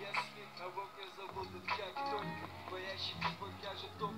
Если кого-то забудут, как только Боящий покажет, то